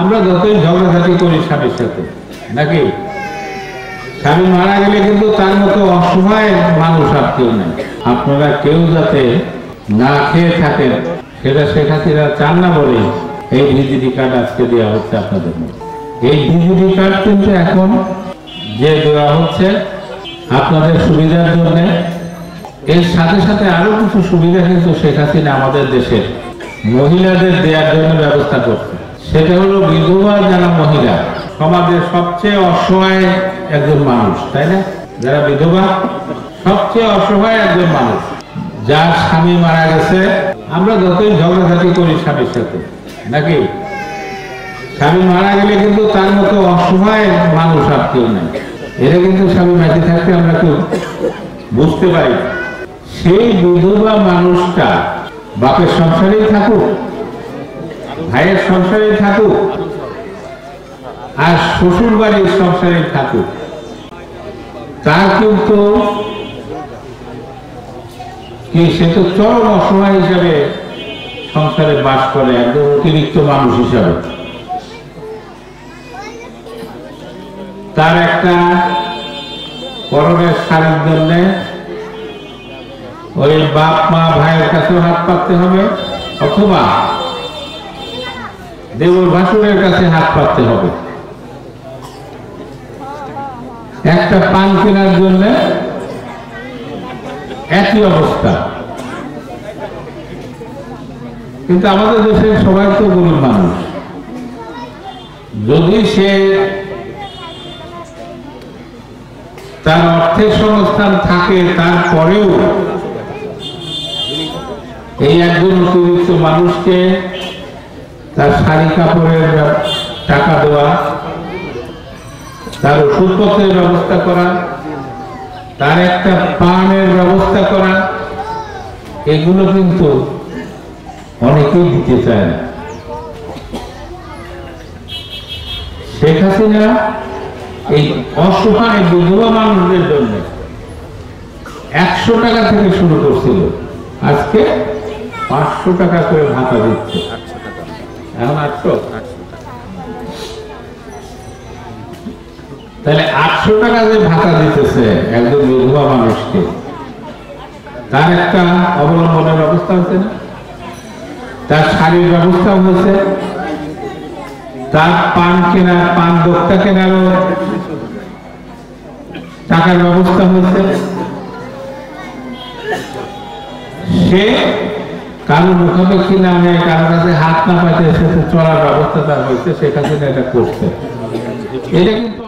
আমরা যতই ঝগড়াঝাটি করি স্বামীর সাথে, নাকি? স্বামী মারা গেলে কিন্তু তার মতো অসহায় মানুষ আর কেউ নেই। আপনারা কেউ যাতে না খেয়ে থাকেন, সেটা শেখ চান না বলে এই ভিজিটি কার্ড আজকে দেওয়া হচ্ছে আপনাদের এই ভিজিটি কার্ড কিন্তু এখন যে দেওয়া হচ্ছে আপনাদের সুবিধার জন্য, এর সাথে সাথে আরও কিছু সুবিধা কিন্তু শেখ হাসিনা আমাদের দেশের মহিলাদের দেওয়ার জন্য ব্যবস্থা করছে। সেটা হলো বিধবা যারা মহিলা। সমাজের সবচেয়ে অসহায় একজন মানুষ, তাই না? যারা বিধবা, সবচেয়ে অসহায় একজন মানুষ। যার স্বামী মারা গেছে, আমরা যতই ঝগড়াঝাটি করি স্বামীর সাথে, নাকি? স্বামী মারা গেলে কিন্তু তার মতো অসহায় মানুষ আর কেউ নেই। এটা কিন্তু স্বামী বেঁচে থাকতে আমরা কেউ বুঝতে পারি। সেই বিধবা মানুষটা বাপের সংসারেই থাকুক ভাইয়ের সংসারেই থাকুক আর শ্বশুর বাড়ির সংসারেই থাকুক, তার কিন্তু সে তো চরম অসহায় হিসাবে সংসারে বাস করে, একদম অতিরিক্ত মানুষ হিসাবে। তার একটা পরনের শাড়ির জন্যে ওই বাপ মা ভাইয়ের কাছেও হাত পাততে হবে, অথবা দেবর ভাসুরের কাছে হাত পাততে হবে। একটা পান কেনার জন্য একই অবস্থা। কিন্তু আমাদের দেশের সবাই তো গরিব মানুষ। যদি সে তার অর্থের সংস্থান থাকে, তারপরেও এই একজন অতিরিক্ত মানুষকে তার শাড়ি কাপড়ের টাকা দেওয়া, তার ওষুধপত্রের ব্যবস্থা করা, তার একটা পানের ব্যবস্থা করা, এগুলো কিন্তু অনেকেই দিতে চায় না। শেখ হাসিনা এই অসহায়, বিধবা মানুষদের জন্য একশো টাকা থেকে শুরু করছিল। আজকে পাঁচশো টাকা করে ভাতা দিচ্ছে। আটশো? তাহলে আটশো টাকা যে ভাতা দিতেছে একজন বিধবা মানুষকে, তার একটা অবলম্বনের ব্যবস্থা হচ্ছে না? তার শাড়ির ব্যবস্থা হয়েছে, তার পান কেনা পান দোক্তা কেনারও টাকার ব্যবস্থা হয়েছে। সে কারও মুখাপেক্ষি নেয় কারও কাছে হাত না পাইতে চলার ব্যবস্থা তার হয়েছে সেখানে এটা করছে। এটা কিন্তু